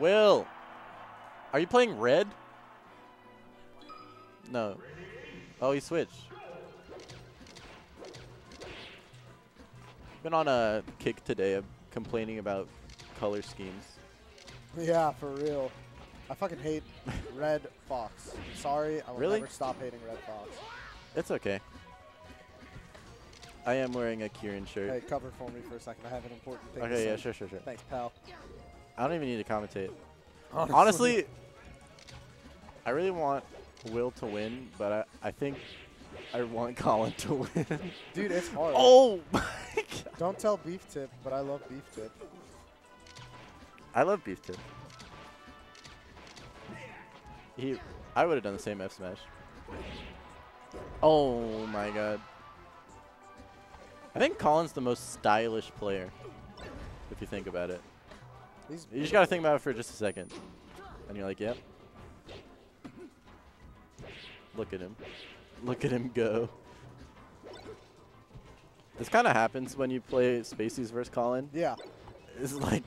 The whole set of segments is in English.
Will, are you playing red? No. Oh, he switched. Been on a kick today of complaining about color schemes. Yeah, for real. I fucking hate Red Fox. Sorry, I will Really? never stop hating Red Fox. It's okay. I am wearing a Kieran shirt. Hey, cover for me for a second. I have an important thing to okay, yeah, sure, sure, sure. Thanks, pal. I don't even need to commentate. Honestly, I really want Will to win, but I, I think I want Collin to win. Dude, it's hard. oh my god. Don't tell Beef Tip, but I love Beef Tip. I love Beef Tip. He, I would have done the same F smash. Oh my god. I think Collin's the most stylish player, if you think about it. He's You just gotta think about it for just a second. And you're like, yep. Look at him. Look at him go. This kind of happens when you play Spacies versus Collin. Yeah. It's like,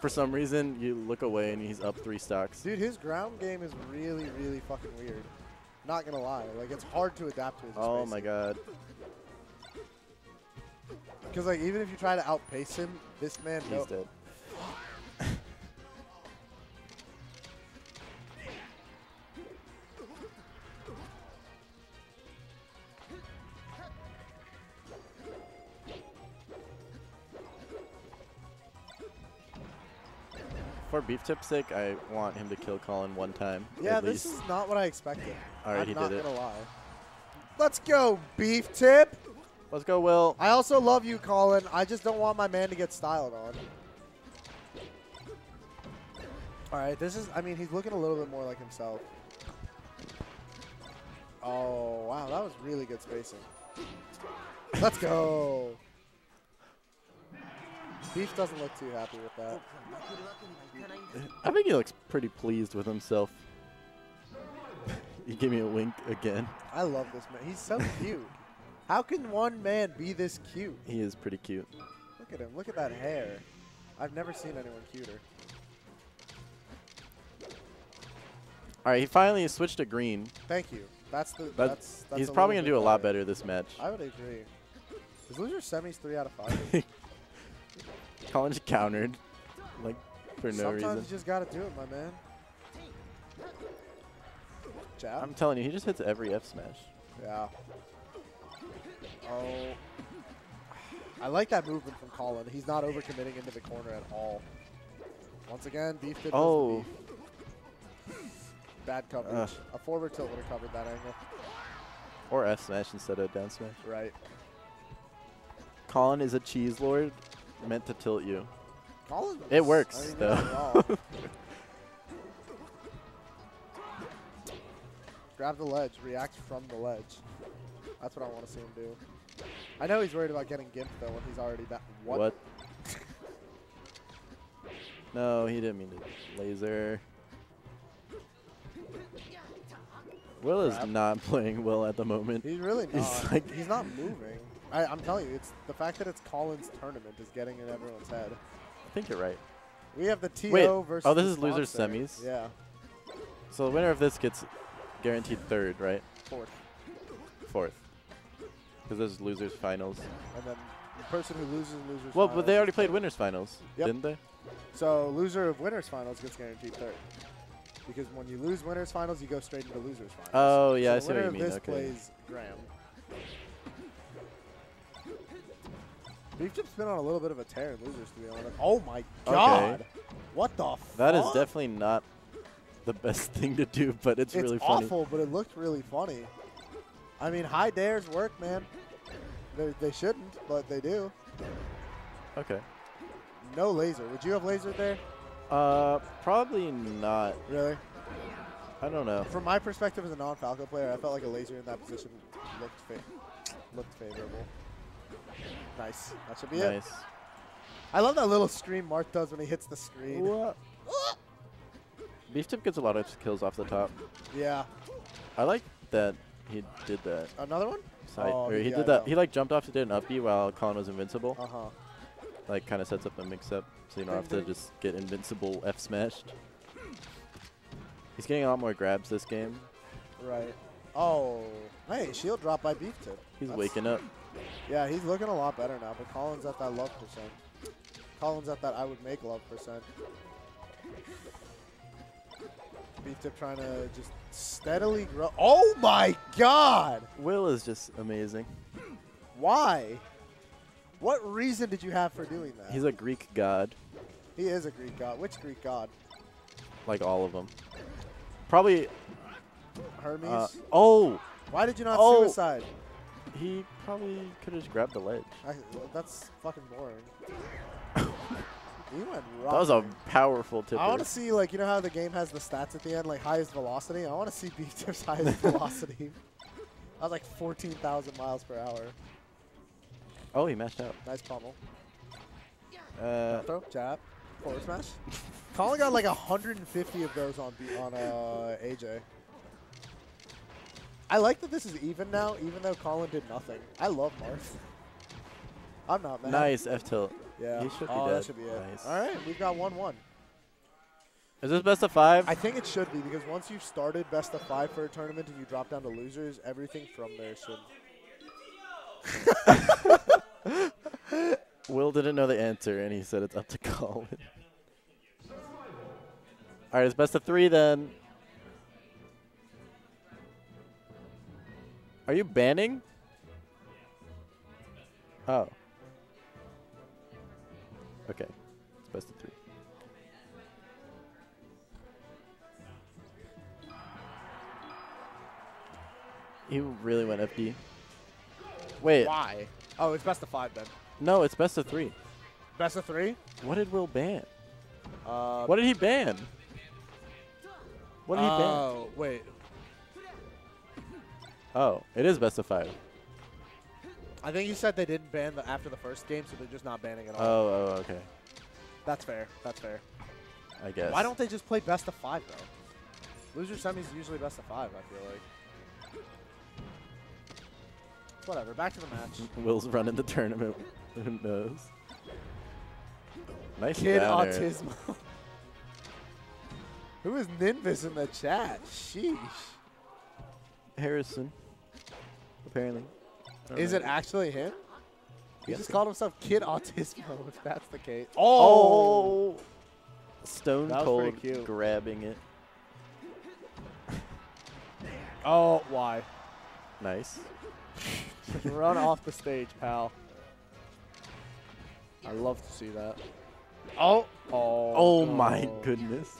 for some reason, you look away and he's up three stocks. Dude, his ground game is really, really fucking weird. Not gonna lie. Like, it's hard to adapt to his Oh my god. Because, like, even if you try to outpace him, this man He's no- dead. For Beef Tip's sake, I want him to kill Collin one time. Yeah, this least. is not what I expected. All right, I'm he did it. gonna lie. Let's go, Beef Tip! Let's go, Will. I also love you, Collin. I just don't want my man to get styled on. All right, this is, I mean, he's looking a little bit more like himself. Oh, wow, that was really good spacing. Let's go. Beef doesn't look too happy with that. I think he looks pretty pleased with himself. he gave me a wink again. I love this man. He's so cute. How can one man be this cute? He is pretty cute. Look at him. Look at that hair. I've never seen anyone cuter. All right, he finally switched to green. Thank you. That's the. That's, that's he's probably gonna do a lot better this match. I would agree. Is loser semis three out of five? Collin just countered, like for no Sometimes reason. you just gotta do it, my man. Jab. I'm telling you, he just hits every F smash. yeah. Oh. I like that movement from Collin. He's not overcommitting into the corner at all. Once again, beef did Oh. bad coverage. Ugh. A forward tilt would have covered that angle. Or F smash instead of down smash. Right. Collin is a cheese lord, meant to tilt you. Collin. It works, though. not at all. Grab the ledge. React from the ledge. That's what I want to see him do. I know he's worried about getting gimped though when he's already back. What? What? no, he didn't mean to laser. Will is not playing well at the moment. He's really not. He's like- he's not moving. I, I'm telling you, it's the fact that it's Collin's tournament is getting in everyone's head. I think you're right. We have the TO Wait, versus. oh, this is losers semis? Yeah, So the winner of this gets guaranteed third, right? fourth, Fourth. Because there's losers finals. and then the person who loses losers. Well, but they already played winners finals, Yep. didn't they? So loser of winners finals gets guaranteed third. Because when you lose winners finals, you go straight into losers finals. Oh, yeah, so I see the what winner you of mean. this Okay. plays Graham. Beef Tip's been on a little bit of a tear in losers, to be honest. Oh my god! What the That is fuck? definitely not the best thing to do, but it's, It's really funny. awful, but it looked really funny. I mean, high dares work, man. They, they shouldn't, but they do. Okay. No laser. Would you have laser there? Uh, probably not. Really? I don't know. From my perspective as a non-Falco player, I felt like a laser in that position looked fa- looked favorable. Nice. That should be it. Nice. I love that little scream Marth does when he hits the screen. Beef Tip gets a lot of kills off the top. Yeah. I like that he did that. Another one? Side, Oh, he yeah, did that. He like jumped off to did an up B while Collin was invincible. Uh huh. like kind of sets up a mix-up, so you don't have to just get invincible F smashed. He's getting a lot more grabs this game. Right. Oh, hey, shield drop by Beef Tip. He's That's- waking up. Yeah, he's looking a lot better now, but Collin's at that love percent. Collin's at that I would make love percent. Beef Tip trying to just steadily grow. Oh my god! Will is just amazing. Why? What reason did you have for doing that? He's a Greek god, he is a Greek god. Which Greek god? like all of them. Probably. Hermes? Uh, oh, Why did you not oh. suicide? He probably could have just grabbed the ledge. I, that's fucking boring. you went That was a powerful tip. I want to see, like, you know how the game has the stats at the end, like highest velocity? I want to see Beef Tip's highest velocity. That was like 14,000 miles per hour. oh, he mashed out. Nice pummel. Uh, Throw, jab, forward smash. Collin got like 150 of those on B on uh, AJ. I like that this is even now, even though Collin did nothing. I love Marth. I'm not mad. nice F tilt. Yeah. He should be oh, dead. that should be it. Nice. All right, we've got 1-1. Is this best of five? I think it should be because once you've started best of five for a tournament and you drop down to losers, everything from there should. Will didn't know the answer, and he said it's up to Collin. All right, it's best of three then. Are you banning? Oh. Okay, it's best of three. He really went FD. Wait, Why? Oh, it's best of five then. no, it's best of three. Best of three? What did Will ban? Uh, What did he ban? What did he ban? Oh, wait. Oh, it is best of five. I think you said they didn't ban the after the first game, so they're just not banning at all. Oh, oh, okay. That's fair. That's fair. I guess. Why don't they just play best of five though? Loser semis usually best of five. I feel like. Whatever. Back to the match. Will's running the tournament? Who knows? Nice Kid down. Autismo. Who is Ninvis in the chat? Sheesh. Harrison. Apparently. Is know. it actually him? He Yes, just called himself Kid Autismo, if that's the case. Oh! oh! Stone That Cold grabbing it. Oh, why? Nice. Run off the stage, pal. I love to see that. Oh. Oh, Oh my goodness.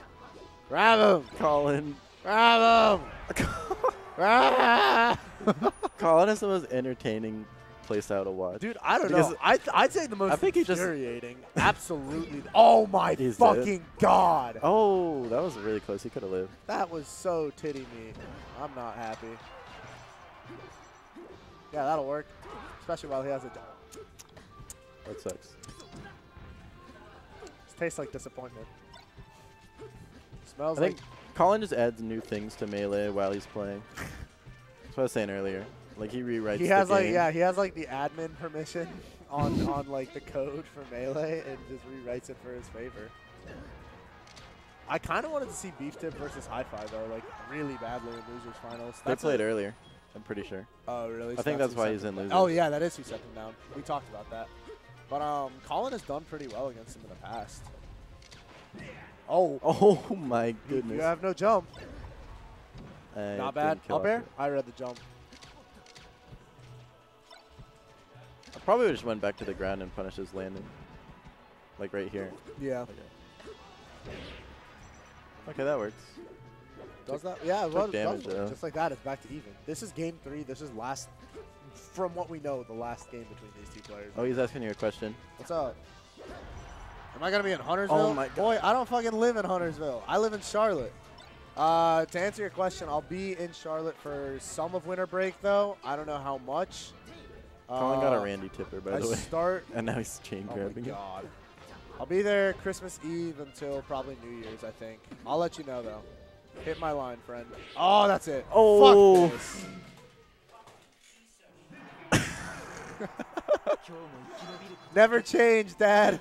Grab him! Collin. Grab him! Collin is the most entertaining playstyle to watch. Dude, I don't Because know. I I'd say the most I think he just- infuriating. Absolutely. Oh my He's dead. fucking god! Oh, that was really close. He could have lived. That was so titty me. I'm not happy. Yeah, that'll work. Especially while he has a. That sucks. It tastes like disappointment. Smells I like. Collin just adds new things to Melee while he's playing. That's what I was saying earlier. Like he rewrites He has like yeah, he has like the admin permission on on like the code for melee and just rewrites it for his favor. I kind of wanted to see Beef Tip versus Hi-Fi though, like really badly in losers finals. They played earlier. I'm pretty sure. Oh really? I So think that's who why he's in losers. Oh yeah, that is who sent him down. We talked about that. But um, Collin has done pretty well against him in the past. Oh, Oh my goodness. you have no jump. I Not bad. didn't kill Up air? it. I read the jump. I probably just went back to the ground and punished his landing. Like right here. Yeah. Okay, that works. Does that? Yeah, Took well, it damage, does work. though. just like that, it's back to even. This is game three. This is last, from what we know, the last game between these two players. Oh, he's asking you a question. What's up? Am I gonna be in Huntersville? Oh my God. Boy, I don't fucking live in Huntersville. I live in Charlotte. Uh, to answer your question, I'll be in Charlotte for some of winter break, though. I don't know how much. Collin got a Uh, Randy tipper, by I the way. start. And now he's chain Oh my grabbing it. god. I'll be there Christmas Eve until probably New Year's, I think. I'll let you know though. Hit my line, friend. Oh, that's it. Oh. Never change, Dad.